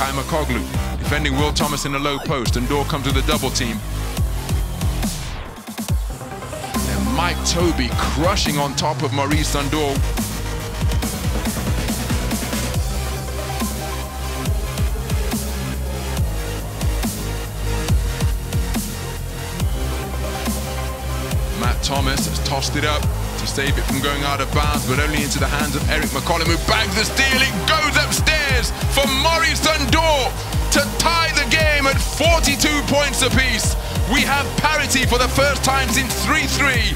Kai Makoglu defending Will Thomas in the low post, and Dor comes with a double team. And Mike Tobey crushing on top of Maurice Ndour. Matt Thomas has tossed it up to save it from going out of bounds, but only into the hands of Erick McCollum, who bags the steal. It 42 points apiece. We have parity for the first time since 3-3.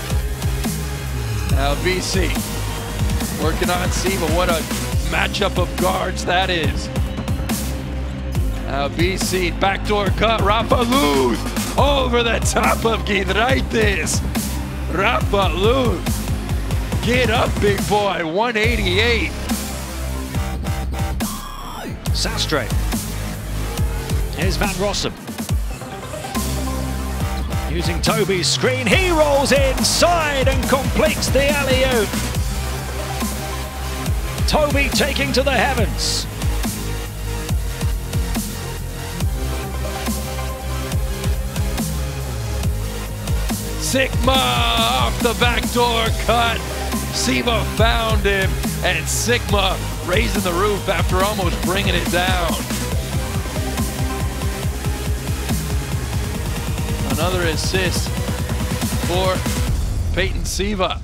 Now BC working on Siva. What a matchup of guards that is. Now BC backdoor cut. Rafa Luz over the top of Giedraitis. Rafa Luz. Get up, big boy. 188. Sastre. Here's Van Rossom. Using Tobey's screen, he rolls inside and completes the alley-oop. Tobey taking to the heavens. Sikma off the backdoor cut. Siva found him, and Sikma raising the roof after almost bringing it down. Another assist for Peyton Siva.